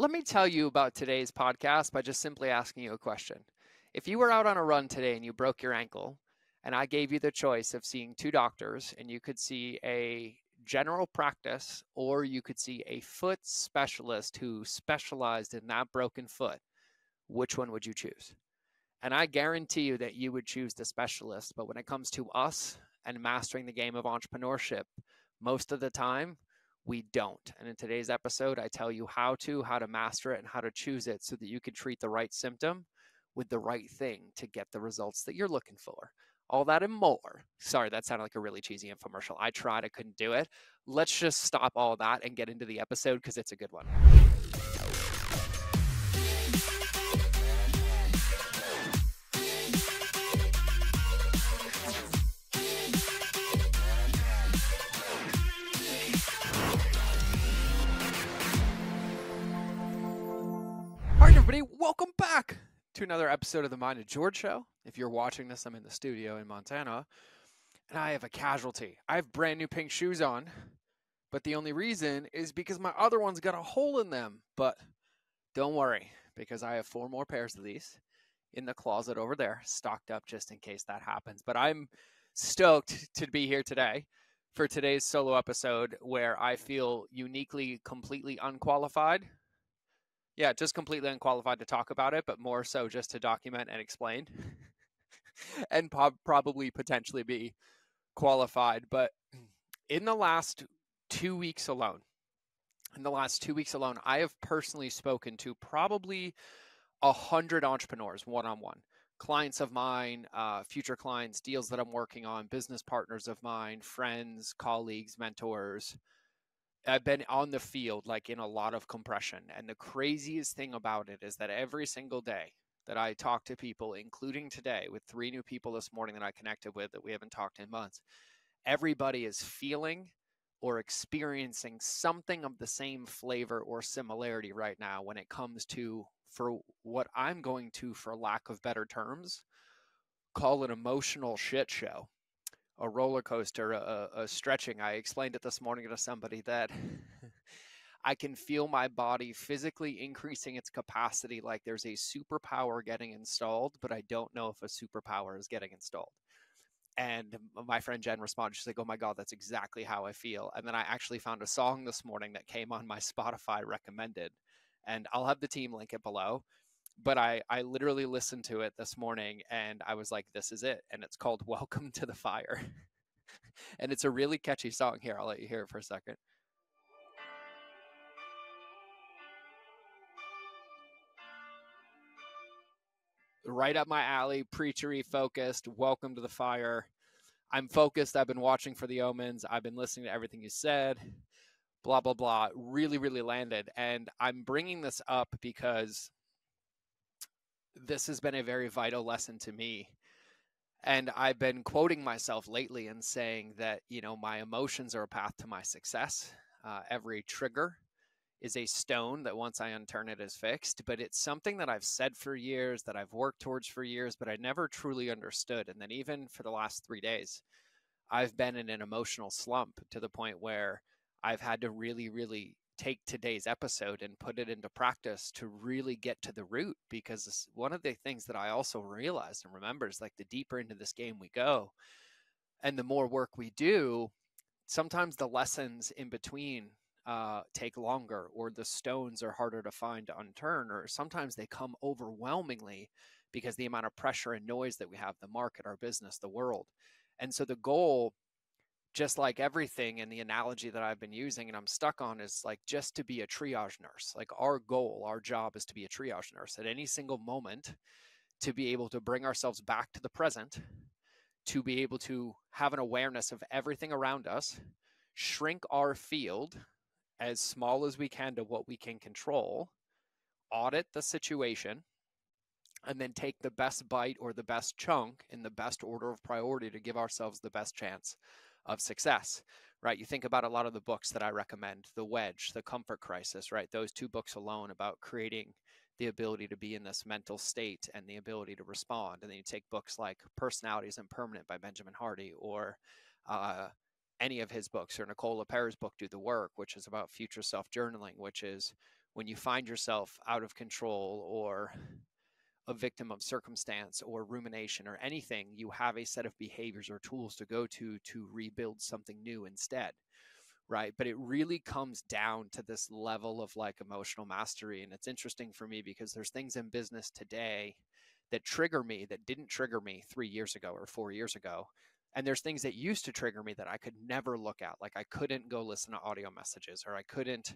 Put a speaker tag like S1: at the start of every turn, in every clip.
S1: Let me tell you about today's podcast by just simply asking you a question. If you were out on a run today and you broke your ankle, and I gave you the choice of seeing two doctors, and you could see a general practice or you could see a foot specialist who specialized in that broken foot, which one would you choose? And I guarantee you that you would choose the specialist. But when it comes to us and mastering the game of entrepreneurship, most of the time, we don't. And in today's episode, I tell you how to, how to master it, and how to choose it so that you can treat the right symptom with the right thing to get the results that you're looking for. All that and more. Sorry, that sounded like a really cheesy infomercial. I tried, I couldn't do it. Let's just stop all that and get into the episode because it's a good one. Welcome back to another episode of the Mind of George Show. If you're watching this, I'm in the studio in Montana, and I have a casualty. I have brand new pink shoes on, but the only reason is because my other one's got a hole in them. But don't worry, because I have four more pairs of these in the closet over there, stocked up just in case that happens. But I'm stoked to be here today for today's solo episode where I feel uniquely, completely unqualified yeah, just completely unqualified to talk about it, but more so just to document and explain, and po- probably potentially be qualified. But in the last two weeks alone, in the last two weeks alone, I have personally spoken to probably a hundred entrepreneurs one on one, clients of mine, uh, future clients, deals that I'm working on, business partners of mine, friends, colleagues, mentors I've been on the field like in a lot of compression. And the craziest thing about it is that every single day that I talk to people, including today with three new people this morning that I connected with that we haven't talked in months, everybody is feeling or experiencing something of the same flavor or similarity right now when it comes to for what I'm going to, for lack of better terms, call an emotional shit show a roller coaster, a, a stretching. I explained it this morning to somebody that I can feel my body physically increasing its capacity like there's a superpower getting installed, but I don't know if a superpower is getting installed. And my friend Jen responded, she's like, Oh my God, that's exactly how I feel. And then I actually found a song this morning that came on my Spotify recommended. And I'll have the team link it below but I, I literally listened to it this morning and I was like, this is it. And it's called Welcome to the Fire. and it's a really catchy song. Here, I'll let you hear it for a second. Right up my alley, preachery focused. Welcome to the fire. I'm focused. I've been watching for the omens. I've been listening to everything you said. Blah, blah, blah. Really, really landed. And I'm bringing this up because this has been a very vital lesson to me. And I've been quoting myself lately and saying that, you know, my emotions are a path to my success. Uh, every trigger is a stone that once I unturn it is fixed. But it's something that I've said for years, that I've worked towards for years, but I never truly understood. And then even for the last three days, I've been in an emotional slump to the point where I've had to really, really take today's episode and put it into practice to really get to the root because one of the things that I also realized and remember is like the deeper into this game we go and the more work we do, sometimes the lessons in between uh, take longer or the stones are harder to find to unturn or sometimes they come overwhelmingly because the amount of pressure and noise that we have the market our business the world. And so the goal just like everything and the analogy that I've been using and I'm stuck on is like just to be a triage nurse. Like our goal, our job is to be a triage nurse at any single moment to be able to bring ourselves back to the present, to be able to have an awareness of everything around us, shrink our field as small as we can to what we can control, audit the situation, and then take the best bite or the best chunk in the best order of priority to give ourselves the best chance of success right? You think about a lot of the books that i recommend the wedge the comfort crisis right? Those two books alone about creating the ability to be in this mental state and the ability to respond and then you take books like personality isn't permanent by benjamin hardy or uh, any of his books or nicole lepera's book do the work which is about future self journaling which is when you find yourself out of control or a victim of circumstance or rumination or anything, you have a set of behaviors or tools to go to to rebuild something new instead. Right. But it really comes down to this level of like emotional mastery. And it's interesting for me because there's things in business today that trigger me that didn't trigger me three years ago or four years ago. And there's things that used to trigger me that I could never look at. Like I couldn't go listen to audio messages or I couldn't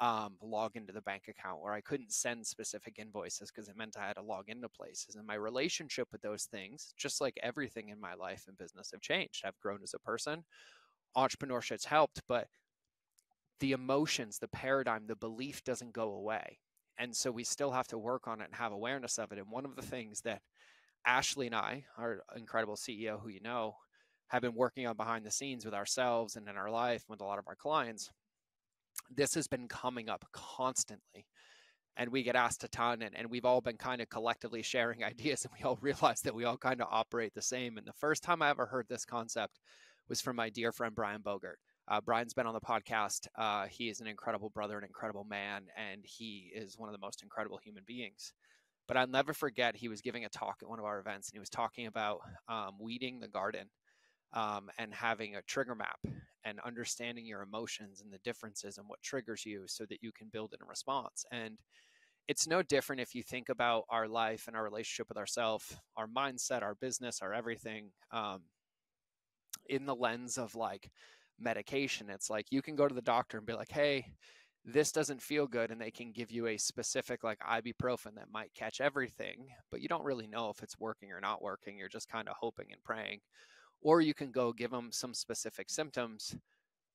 S1: um, log into the bank account or I couldn't send specific invoices because it meant I had to log into places. And my relationship with those things, just like everything in my life and business, have changed. I've grown as a person. Entrepreneurship's helped, but the emotions, the paradigm, the belief doesn't go away. And so we still have to work on it and have awareness of it. And one of the things that Ashley and I, our incredible CEO, who you know, have been working on behind the scenes with ourselves and in our life with a lot of our clients this has been coming up constantly and we get asked a ton and, and we've all been kind of collectively sharing ideas and we all realize that we all kind of operate the same and the first time i ever heard this concept was from my dear friend brian bogert uh, brian's been on the podcast uh, he is an incredible brother an incredible man and he is one of the most incredible human beings. But i'll never forget he was giving a talk at one of our events and he was talking about um, weeding the garden um, and having a trigger map and understanding your emotions and the differences and what triggers you so that you can build in a response. And it's no different if you think about our life and our relationship with ourselves, our mindset, our business, our everything um, in the lens of like medication. It's like you can go to the doctor and be like, hey, this doesn't feel good and they can give you a specific like ibuprofen that might catch everything but you don't really know if it's working or not working you're just kind of hoping and praying or you can go give them some specific symptoms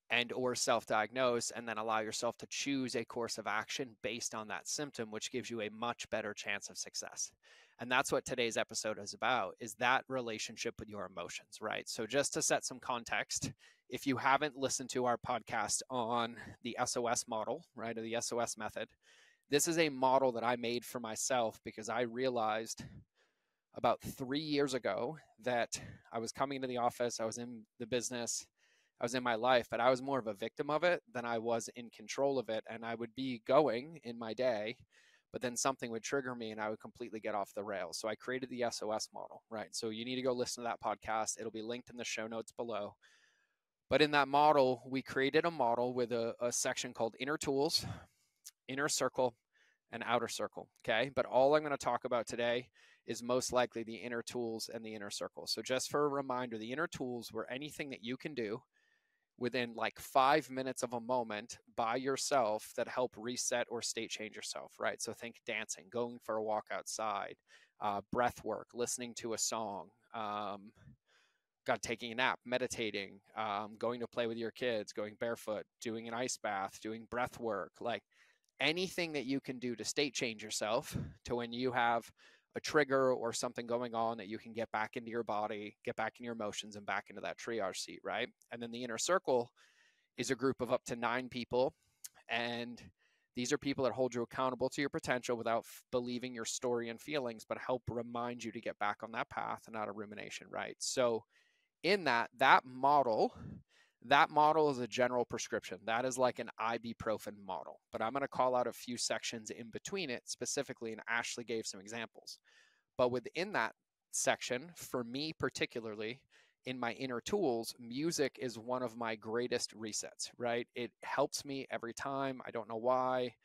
S1: and or self-diagnose and then allow yourself to choose a course of action based on that symptom which gives you a much better chance of success. And that's what today's episode is about is that relationship with your emotions right? So just to set some context if you haven't listened to our podcast on the sos model right or the sos method this is a model that i made for myself because i realized about three years ago that I was coming into the office, I was in the business, I was in my life, but I was more of a victim of it than I was in control of it. And I would be going in my day, but then something would trigger me and I would completely get off the rails. So I created the SOS model, right? So you need to go listen to that podcast. It'll be linked in the show notes below. But in that model, we created a model with a, a section called inner tools, inner circle, and outer circle. Okay. But all I'm going to talk about today is most likely the inner tools and the inner circle. So, just for a reminder, the inner tools were anything that you can do within like five minutes of a moment by yourself that help reset or state change yourself, right? So, think dancing, going for a walk outside, uh, breath work, listening to a song. Um, God, taking a nap, meditating, um, going to play with your kids, going barefoot, doing an ice bath, doing breath work, like anything that you can do to state change yourself to when you have a trigger or something going on that you can get back into your body, get back in your emotions, and back into that triage seat, right? And then the inner circle is a group of up to nine people. And these are people that hold you accountable to your potential without f- believing your story and feelings, but help remind you to get back on that path and out of rumination, right? So, in that, that model, that model is a general prescription. That is like an ibuprofen model. But I'm going to call out a few sections in between it specifically, and Ashley gave some examples. But within that section, for me particularly, in my inner tools, music is one of my greatest resets, right? It helps me every time. I don't know why.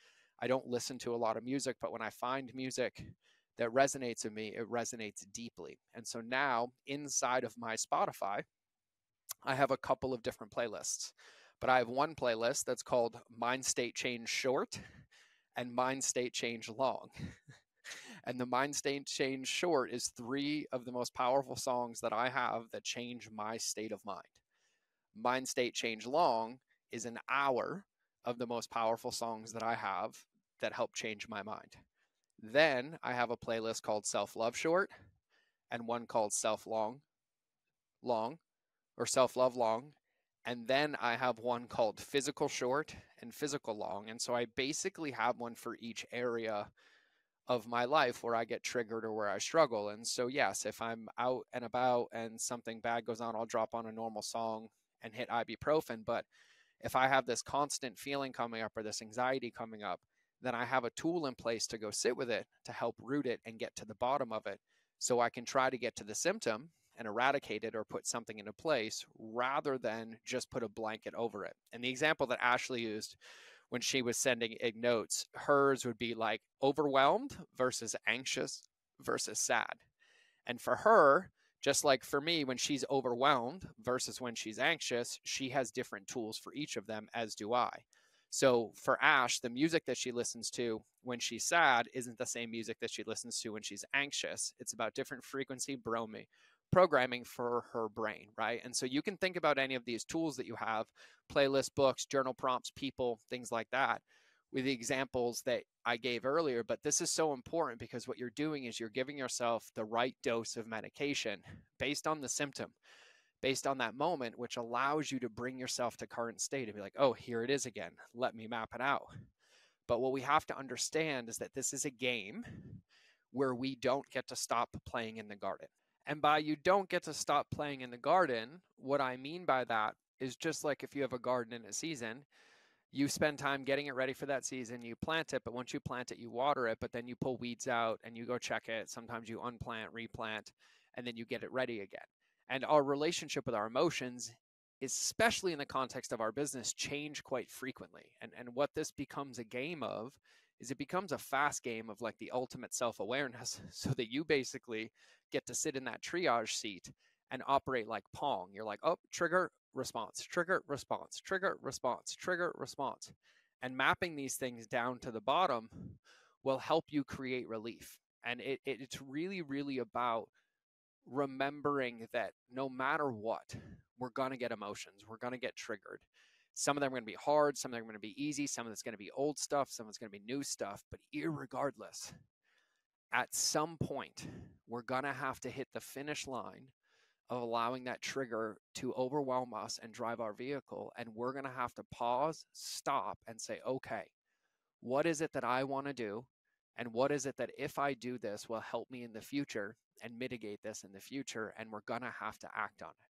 S1: I don't listen to a lot of music, but when I find music that resonates with me, it resonates deeply. And so now inside of my Spotify, I have a couple of different playlists, but I have one playlist that's called Mind State Change Short and Mind State Change Long. and the Mind State Change Short is three of the most powerful songs that I have that change my state of mind. Mind State Change Long is an hour of the most powerful songs that I have that help change my mind. Then I have a playlist called Self Love Short and one called Self Long Long or self love long. And then I have one called physical short and physical long. And so I basically have one for each area of my life where I get triggered or where I struggle. And so, yes, if I'm out and about and something bad goes on, I'll drop on a normal song and hit ibuprofen. But if I have this constant feeling coming up or this anxiety coming up, then I have a tool in place to go sit with it to help root it and get to the bottom of it so I can try to get to the symptom and eradicate it or put something into place rather than just put a blanket over it. And the example that Ashley used when she was sending notes, hers would be like overwhelmed versus anxious versus sad. And for her, just like for me, when she's overwhelmed versus when she's anxious, she has different tools for each of them, as do I. So for Ash, the music that she listens to when she's sad isn't the same music that she listens to when she's anxious. It's about different frequency bromi programming for her brain, right? And so you can think about any of these tools that you have, playlist, books, journal prompts, people, things like that, with the examples that I gave earlier. But this is so important because what you're doing is you're giving yourself the right dose of medication based on the symptom based on that moment, which allows you to bring yourself to current state and be like, oh, here it is again. Let me map it out. But what we have to understand is that this is a game where we don't get to stop playing in the garden. And by you don't get to stop playing in the garden, what I mean by that is just like if you have a garden in a season, you spend time getting it ready for that season, you plant it, but once you plant it, you water it, but then you pull weeds out and you go check it. Sometimes you unplant, replant, and then you get it ready again and our relationship with our emotions especially in the context of our business change quite frequently and and what this becomes a game of is it becomes a fast game of like the ultimate self-awareness so that you basically get to sit in that triage seat and operate like pong. You're like oh trigger response trigger response trigger response trigger response. And mapping these things down to the bottom will help you create relief. And it, it, it's really really about remembering that no matter what, we're going to get emotions, we're going to get triggered. Some of them are going to be hard, some of them are going to be easy, some of it's going to be old stuff, some of it's going to be new stuff. But regardless, at some point, we're going to have to hit the finish line of allowing that trigger to overwhelm us and drive our vehicle. And we're going to have to pause, stop, and say, okay, what is it that I want to do? And what is it that if I do this will help me in the future and mitigate this in the future? And we're going to have to act on it.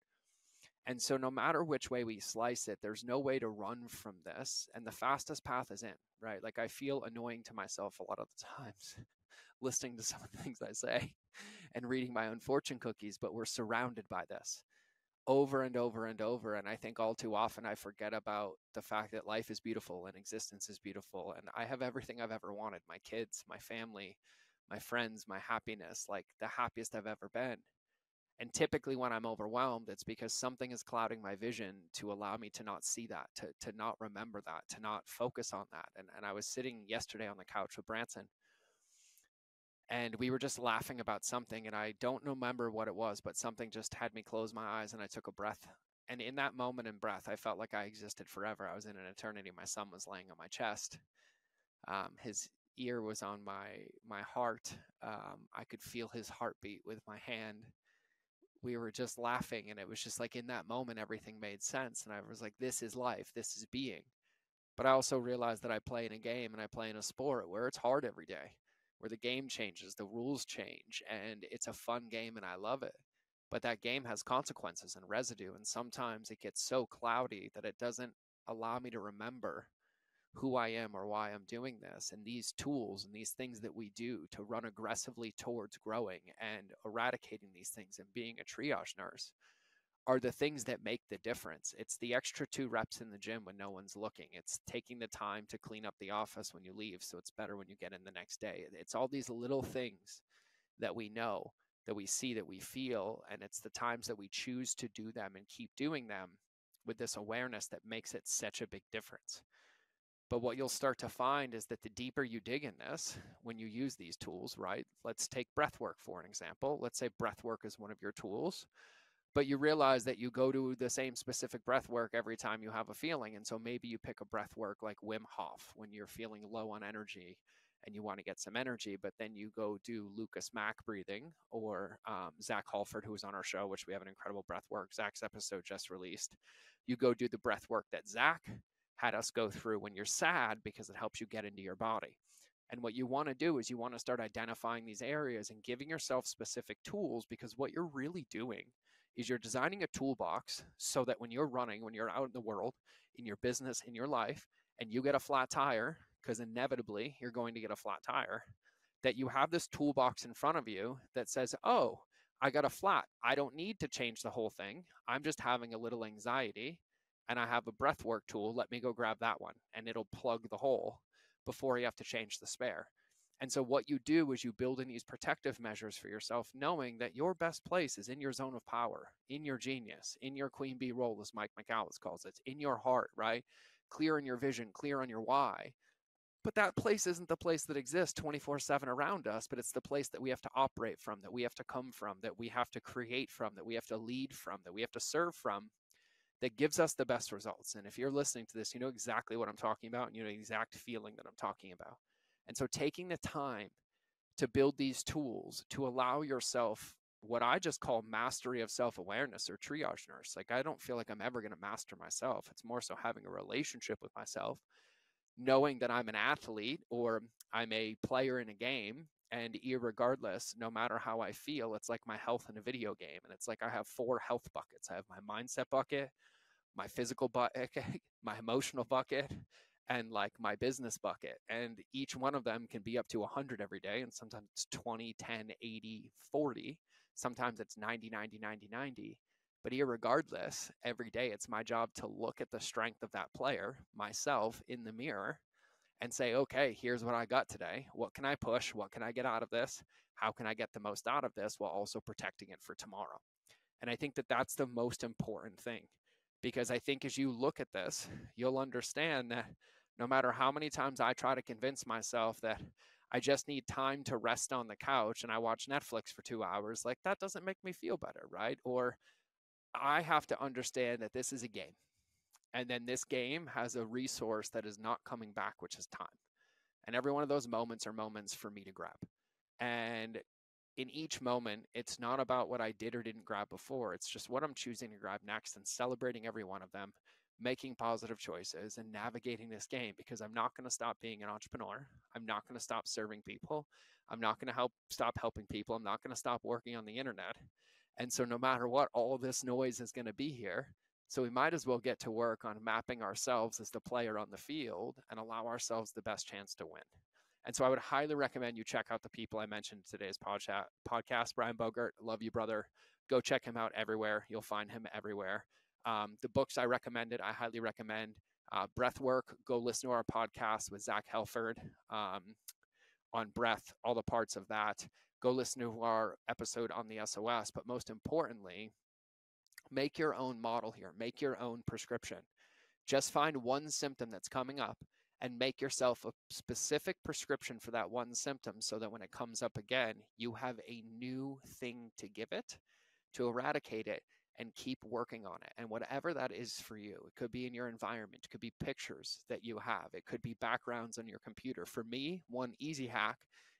S1: And so, no matter which way we slice it, there's no way to run from this. And the fastest path is in, right? Like, I feel annoying to myself a lot of the times listening to some of the things I say and reading my own fortune cookies, but we're surrounded by this over and over and over. And I think all too often I forget about the fact that life is beautiful and existence is beautiful. And I have everything I've ever wanted my kids, my family, my friends, my happiness, like the happiest I've ever been. And typically, when I'm overwhelmed, it's because something is clouding my vision to allow me to not see that, to, to not remember that, to not focus on that. And, and I was sitting yesterday on the couch with Branson, and we were just laughing about something and i don't remember what it was but something just had me close my eyes and i took a breath and in that moment in breath i felt like i existed forever. I was in an eternity. My son was laying on my chest. Um, his ear was on my my heart. Um, i could feel his heartbeat with my hand we were just laughing and it was just like in that moment everything made sense and i was like this is life this is being but i also realized that i play in a game and i play in a sport where it's hard every day where the game changes, the rules change, and it's a fun game and I love it. But that game has consequences and residue, and sometimes it gets so cloudy that it doesn't allow me to remember who I am or why I'm doing this. And these tools and these things that we do to run aggressively towards growing and eradicating these things and being a triage nurse are the things that make the difference. It's the extra two reps in the gym when no one's looking. It's taking the time to clean up the office when you leave so it's better when you get in the next day. It's all these little things that we know, that we see, that we feel, and it's the times that we choose to do them and keep doing them with this awareness that makes it such a big difference. But what you'll start to find is that the deeper you dig in this, when you use these tools, right? Let's take breath work for an example. Let's say breath work is one of your tools but you realize that you go to the same specific breath work every time you have a feeling. And so maybe you pick a breath work like Wim Hof when you're feeling low on energy and you want to get some energy, but then you go do Lucas Mack breathing or um, Zach Halford, who was on our show, which we have an incredible breath work. Zach's episode just released. You go do the breath work that Zach had us go through when you're sad because it helps you get into your body. And what you want to do is you want to start identifying these areas and giving yourself specific tools because what you're really doing is you're designing a toolbox so that when you're running, when you're out in the world, in your business, in your life, and you get a flat tire, because inevitably you're going to get a flat tire, that you have this toolbox in front of you that says, oh, I got a flat. I don't need to change the whole thing. I'm just having a little anxiety and I have a breath work tool. Let me go grab that one and it'll plug the hole before you have to change the spare. And so, what you do is you build in these protective measures for yourself, knowing that your best place is in your zone of power, in your genius, in your queen bee role, as Mike Michalowicz calls it, in your heart, right? Clear in your vision, clear on your why. But that place isn't the place that exists 24 7 around us, but it's the place that we have to operate from, that we have to come from, that we have to create from, that we have to lead from, that we have to serve from, that gives us the best results. And if you're listening to this, you know exactly what I'm talking about and you know the exact feeling that I'm talking about. And so taking the time to build these tools to allow yourself what I just call mastery of self awareness or triage nurse. Like, I don't feel like I'm ever going to master myself. It's more so having a relationship with myself knowing that I'm an athlete or I'm a player in a game, and regardless, no matter how I feel, it's like my health in a video game. And it's like I have four health buckets I have my mindset bucket, my physical bucket, my emotional bucket, and like my business bucket. And each one of them can be up to 100 every day. And sometimes it's 20, 10, 80, 40. Sometimes it's 90, 90, 90, 90. But regardless, every day it's my job to look at the strength of that player, myself, in the mirror and say, okay, here's what I got today. What can I push? What can I get out of this? How can I get the most out of this while also protecting it for tomorrow? And I think that that's the most important thing because I think as you look at this, you'll understand that no matter how many times I try to convince myself that I just need time to rest on the couch and I watch Netflix for two hours, like that doesn't make me feel better, right? Or I have to understand that this is a game. And then this game has a resource that is not coming back, which is time. And every one of those moments are moments for me to grab. And in each moment, it's not about what I did or didn't grab before. It's just what I'm choosing to grab next and celebrating every one of them, making positive choices and navigating this game because I'm not going to stop being an entrepreneur. I'm not going to stop serving people. I'm not going to help stop helping people. I'm not going to stop working on the internet. And so, no matter what, all this noise is going to be here. So, we might as well get to work on mapping ourselves as the player on the field and allow ourselves the best chance to win. And so, I would highly recommend you check out the people I mentioned today's podcast. Brian Bogert, love you, brother. Go check him out everywhere. You'll find him everywhere. Um, the books I recommended, I highly recommend. Uh, breath work, go listen to our podcast with Zach Helford um, on breath, all the parts of that go listen to our episode on the SOS. But most importantly, make your own model here, make your own prescription. Just find one symptom that's coming up and make yourself a specific prescription for that one symptom so that when it comes up again, you have a new thing to give it to eradicate it and keep working on it. And whatever that is for you, it could be in your environment, it could be pictures that you have, it could be backgrounds on your computer. For me, one easy hack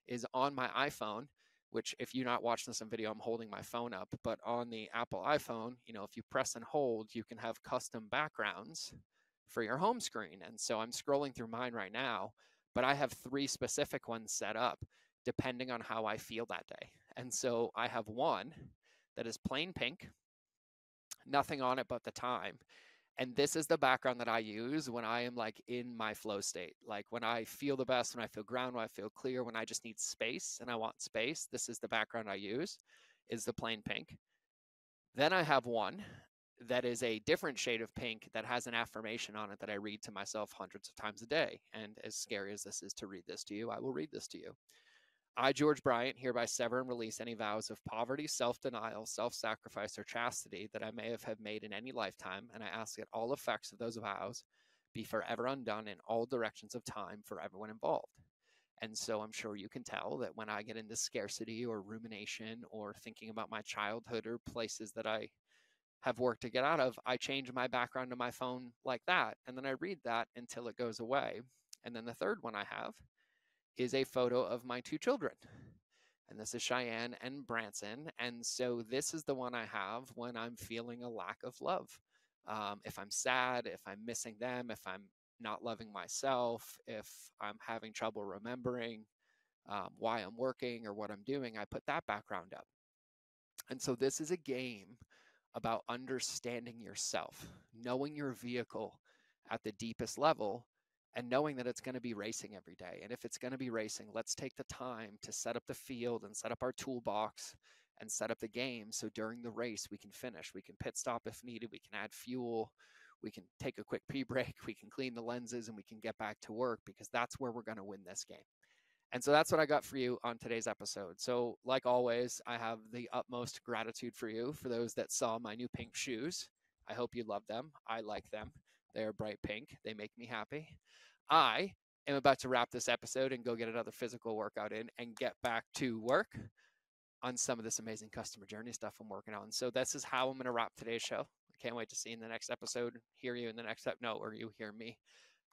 S1: is on my iPhone which if you're not watching this on video, I'm holding my phone up, but on the Apple iPhone, you know, if you press and hold, you can have custom backgrounds for your home screen. And so I'm scrolling through mine right now, but I have three specific ones set up depending on how I feel that day. And so I have one that is plain pink, nothing on it but the time. And this is the background that I use when I am like in my flow state. Like when I feel the best, when I feel ground, when I feel clear, when I just need space and I want space, this is the background I use is the plain pink. Then I have one that is a different shade of pink that has an affirmation on it that I read to myself hundreds of times a day. And as scary as this is to read this to you, I will read this to you. I, George Bryant, hereby sever and release any vows of poverty, self denial, self sacrifice, or chastity that I may have, have made in any lifetime, and I ask that all effects of those vows be forever undone in all directions of time for everyone involved. And so I'm sure you can tell that when I get into scarcity or rumination or thinking about my childhood or places that I have worked to get out of, I change my background to my phone like that. And then I read that until it goes away. And then the third one I have is a photo of my two children. And this is Cheyenne and Branson. And so this is the one I have when I'm feeling a lack of love. Um, if I'm sad, if I'm missing them, if I'm not loving myself, if I'm having trouble remembering um, why I'm working or what I'm doing, I put that background up. And so this is a game about understanding yourself, knowing your vehicle at the deepest level, and knowing that it's going to be racing every day. And if it's going to be racing, let's take the time to set up the field and set up our toolbox and set up the game so during the race we can finish. We can pit stop if needed, we can add fuel, we can take a quick pee break, we can clean the lenses, and we can get back to work because that's where we're going to win this game. And so that's what I got for you on today's episode. So, like always, I have the utmost gratitude for you for those that saw my new pink shoes. I hope you love them. I like them. They're bright pink, they make me happy. I am about to wrap this episode and go get another physical workout in and get back to work on some of this amazing customer journey stuff I'm working on. So this is how I'm going to wrap today's show. I can't wait to see you in the next episode, hear you in the next episode, no, or you hear me.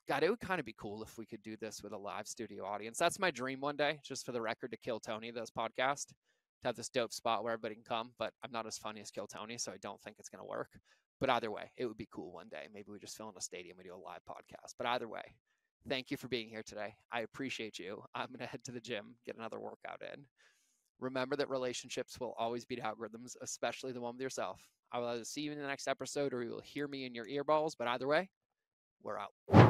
S1: God, it would kind of be cool if we could do this with a live studio audience. That's my dream one day, just for the record, to kill Tony, this podcast, to have this dope spot where everybody can come. But I'm not as funny as Kill Tony, so I don't think it's going to work. But either way, it would be cool one day. Maybe we just fill in a stadium, we do a live podcast. But either way, thank you for being here today. I appreciate you. I'm going to head to the gym, get another workout in. Remember that relationships will always beat algorithms, especially the one with yourself. I will either see you in the next episode or you will hear me in your earballs, but either way, we're out.